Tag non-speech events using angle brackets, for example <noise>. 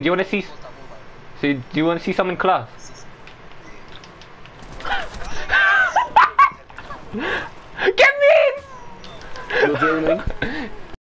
Do you want to see? So, do you want to see some in class? <laughs> Get me in! <laughs>